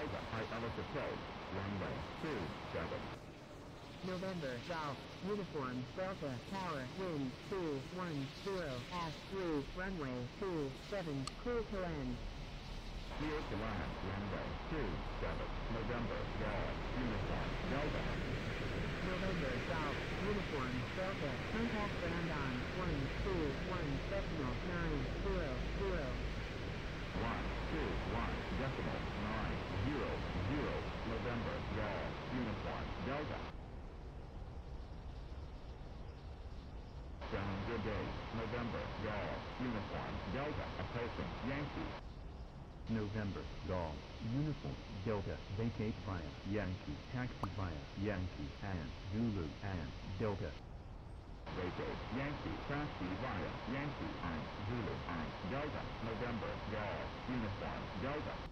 Approach, approach. Runway 27. November Golf Uniform Delta Tower Wind 210 Ash 3 Runway 27 Clear to land. Clear to land. Runway 27. November Golf Uniform Delta. November Golf Uniform Delta Contact ground on 121 decimal 900 One, two, one, decimal, nine, zero, zero. November Golf Uniform Delta. Seven good day. November Golf Uniform Delta. Approaching Yankee. November, Golf, Uniform, Delta, vacate via Yankee, taxi via Yankee, and Zulu and Delta. Vacate Yankee. Taxi via Yankee and Zulu and Delta. November Golf Uniform Delta.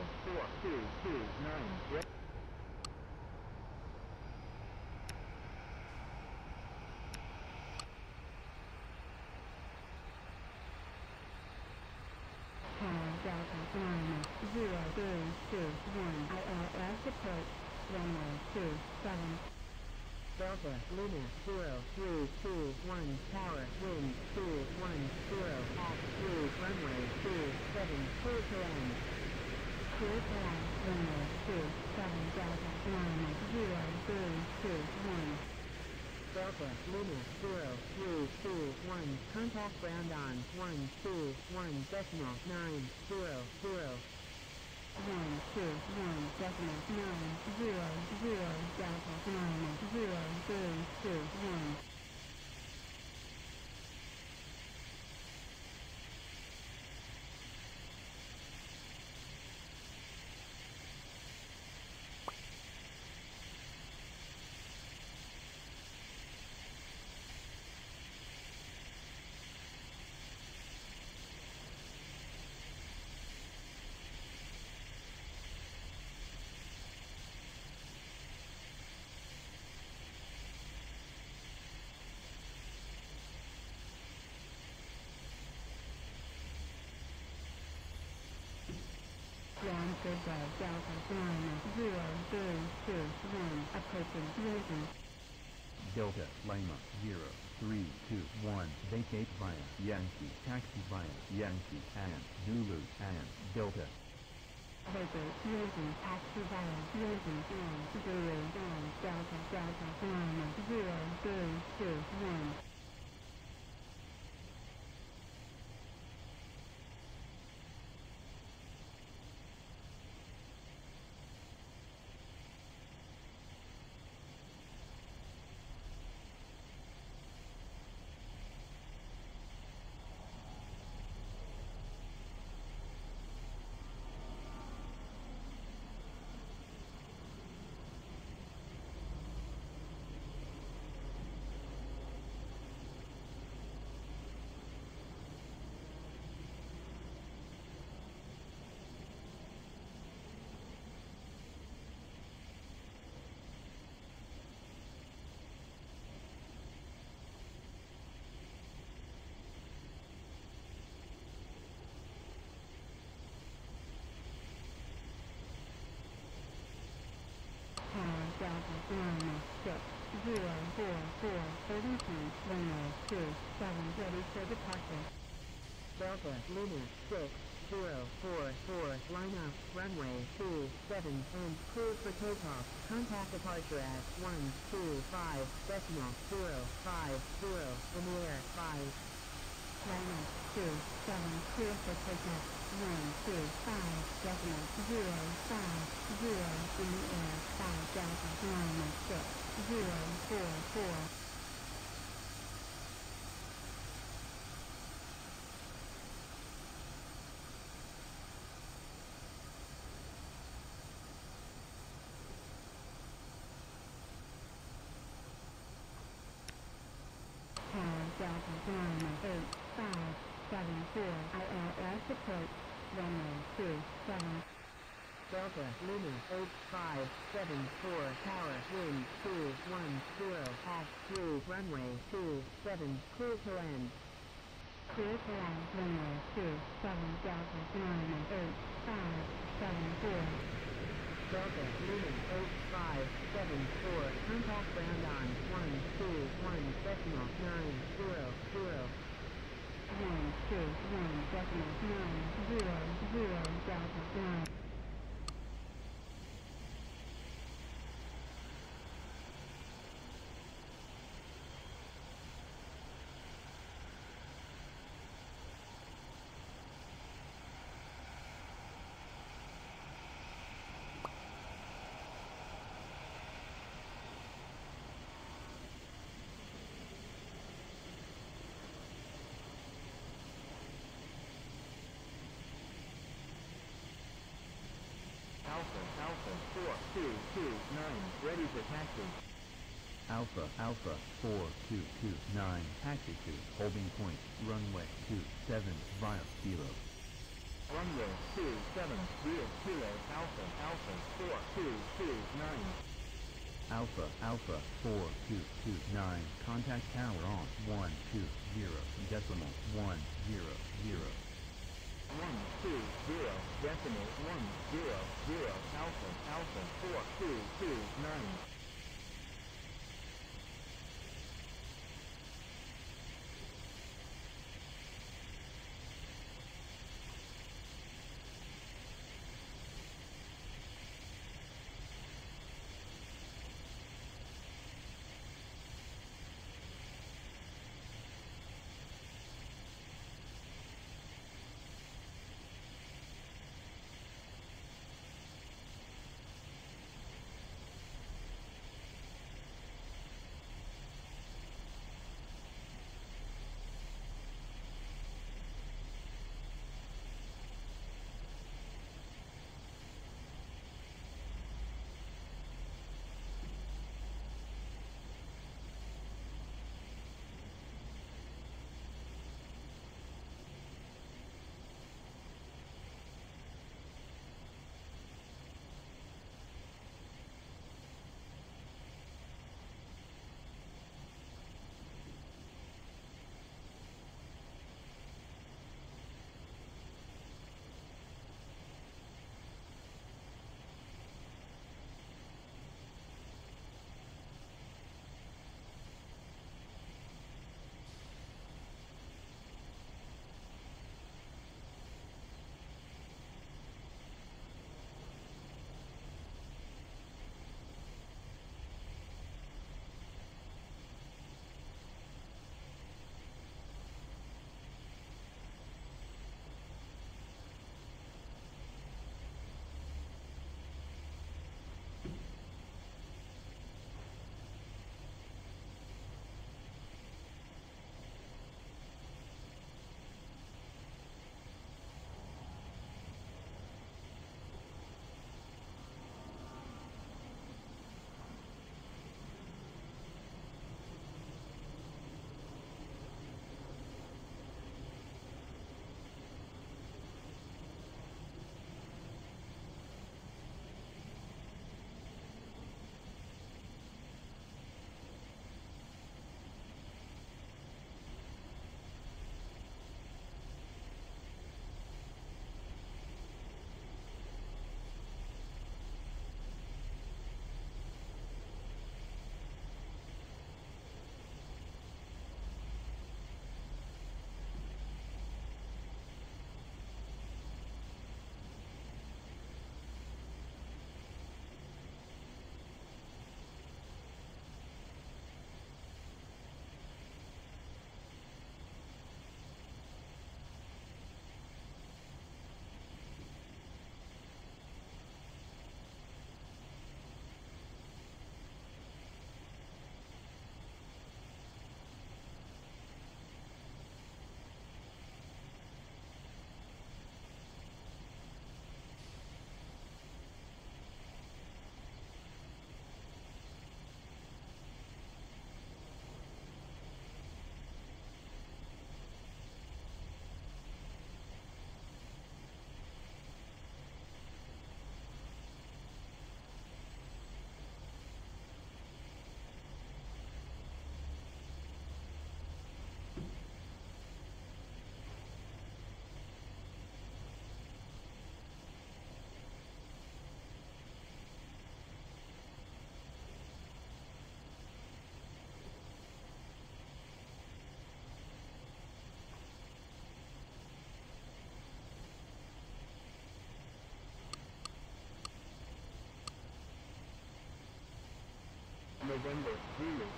Two, two, nine, Delta Lima, zero three two one ILS approach, runway two seven. Delta Lima zero three two one tower wind two one zero at three runway two seven clear to land. Court Line, runway 27 Delta, runway contact ground on 121 decimal 900. 121 decimal 900 Delta, runway 90261. Approaching Raven. Delta Lima zero three two one Vacate via Yankee. Taxi via Yankee and Zulu and Delta. Vacate Taxi via Raven and Zulu Delta Delta Lima 0321. Runway two seven ready for Lima six zero four four line up runway two seven and clear for takeoff. Contact departure at one two five decimal zero five zero in the air five Lima two seven clear for takeoff. One two five decimal zero five zero in the air five Delta Lima six zero four four. Tower Delta Lima eight five seven four ILS approach. Runway two seven. Delta seven four tower wind two one zero at three runway two seven clear to land. Clear to land runway two seven Delta Lima eight five seven four. Delta seven four contact ground on one two one decimal nine zero zero One two one decimal nine zero zero Lima. Alpha Alpha four two two nine for taxi. Alpha Alpha 4229 taxi to holding point runway 27 via Kilo runway 27, real kilo alpha, alpha, 4229. Alpha, Alpha, 4229, contact tower on 120, decimal 100. One, two, zero, decimal, one, zero, zero, alpha, alpha, four, two, two, nine.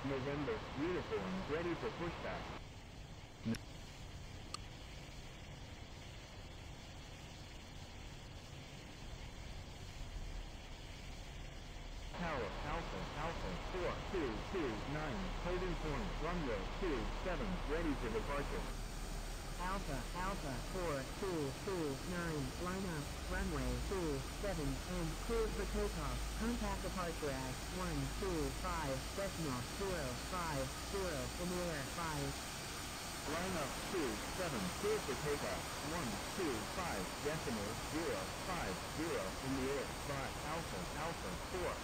November, uniform, ready for pushback. Tower, Alpha, Alpha, 4, 2, 2, 9, holding point, runway, 2, 7, ready for departure. Alpha, Alpha, 4, 2, 2, 9, line up, runway 2, 7, and clear for takeoff. Contact departure 1, 2, 5, decimal, 0, 5, 0, in the air, 5. line up. 2, 7, clear for takeoff, 1, 2, 5, decimal, 0, 5, 0, in the air, 5, alpha, alpha, 4,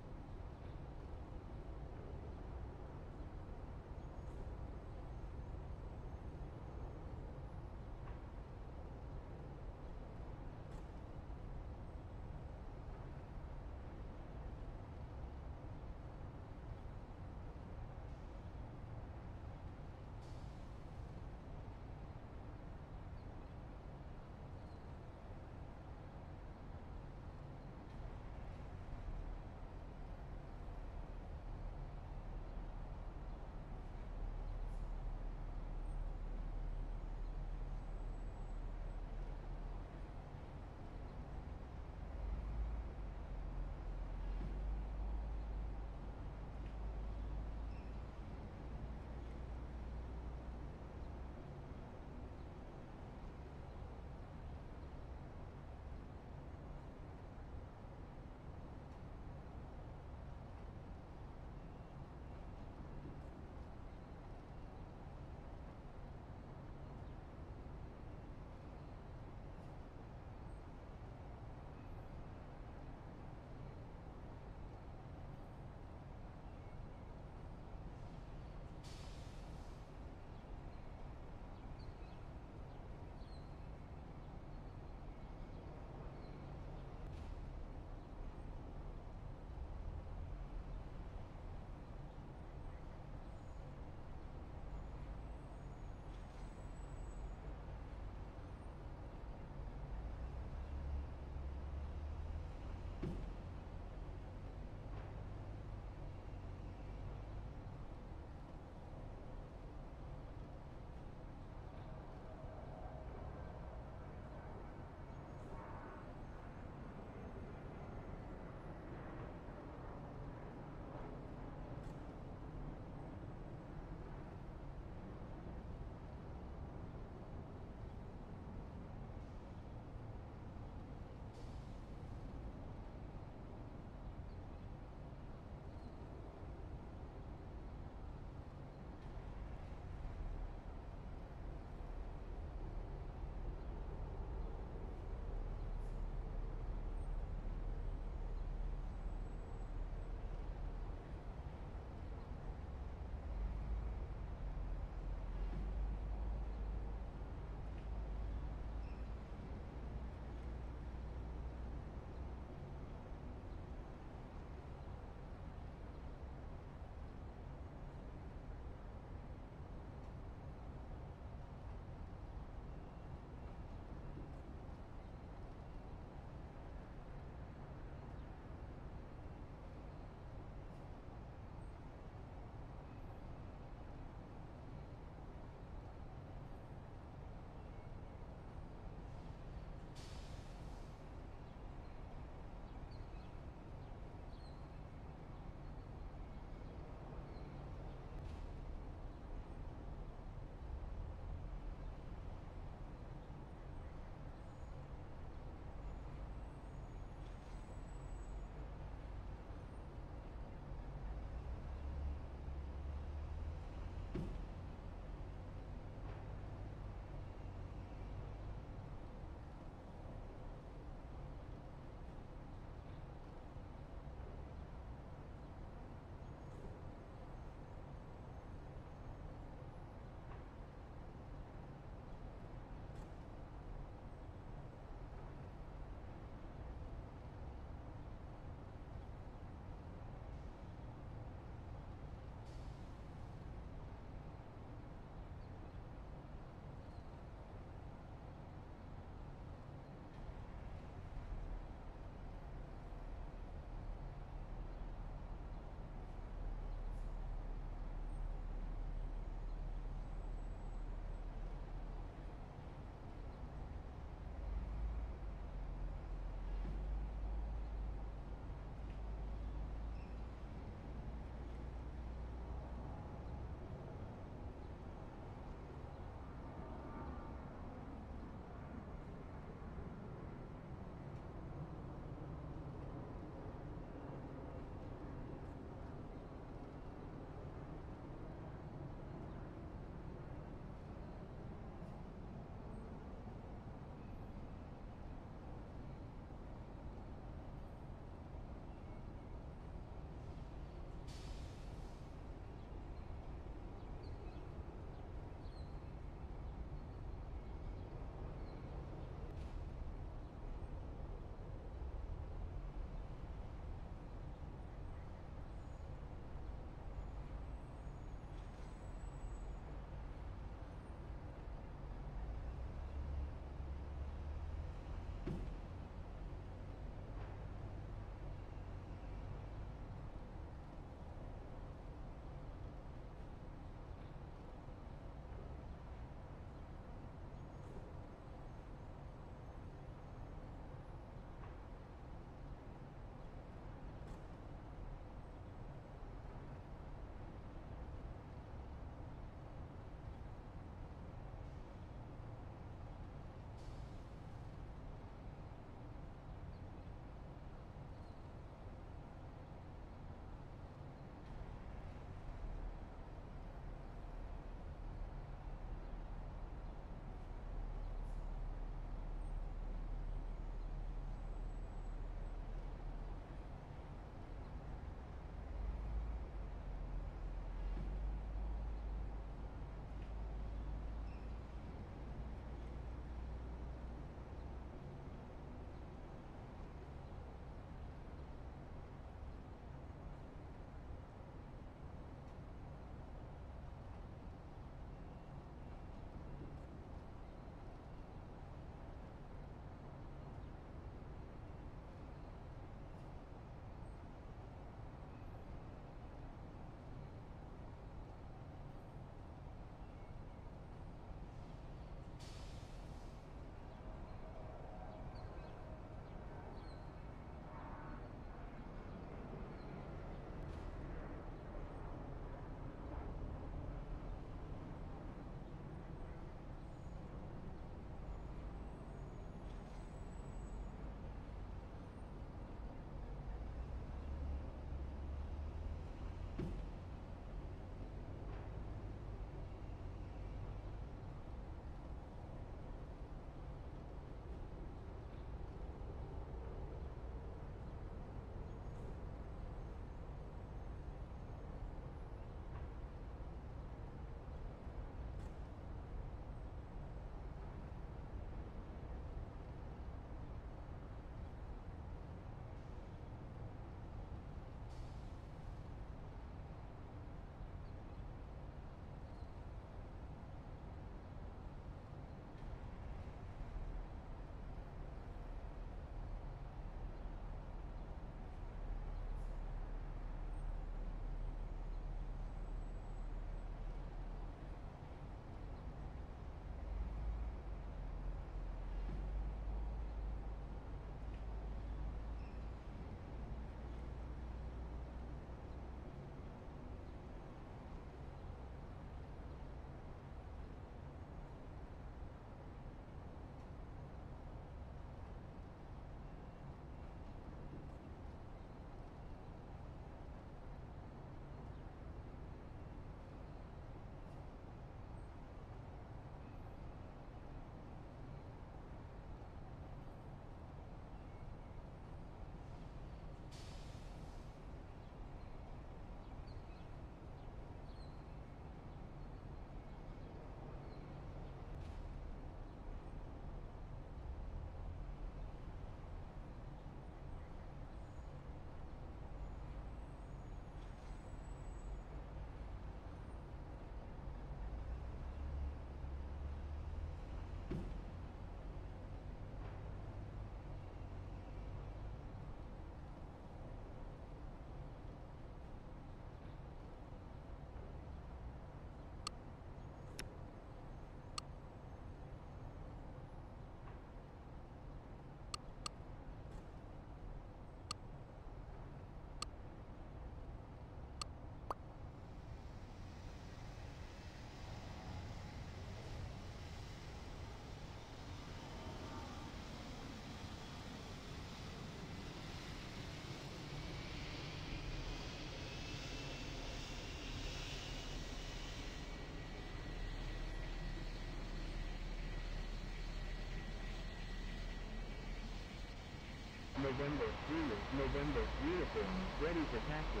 November, Zulu, November, uniform, ready for taxi.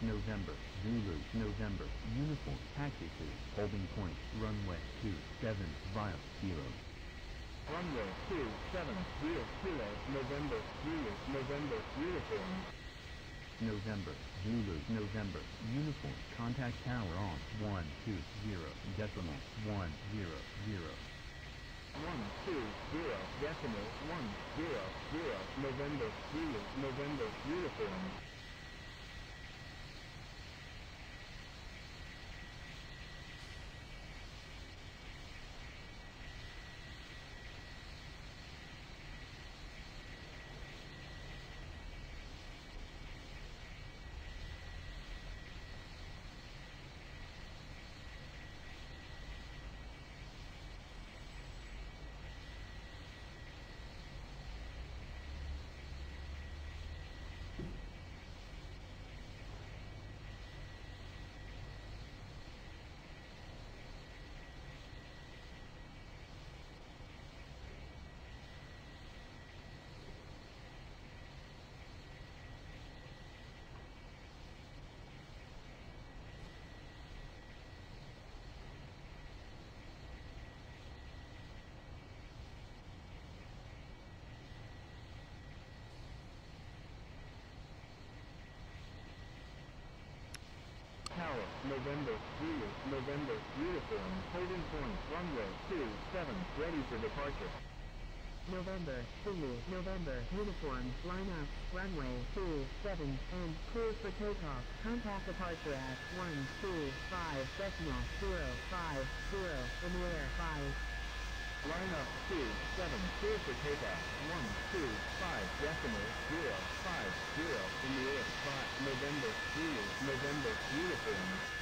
November, Zulu, November, uniform, taxi to, holding point, runway 27, via, 0. Runway 27, zero, Kilo, November, Zulu, November, uniform. November, Zulu, November, uniform, contact tower on, 120, decimal, 100. One, two, zero, decimal, one, zero, zero, November, Zulu, November, uniform. Tower, November, Zulu, November, uniform, holding point, runway, two, seven, ready for departure. November, Zulu, November, uniform, line up, runway 27, and clear for takeoff. Contact departure at 125 decimal 050 in the air 5. Line up, two, seven, clear for takeoff, one, two, five, decimal, zero, five, zero, in the air, five, November, Zulu, November, uniform.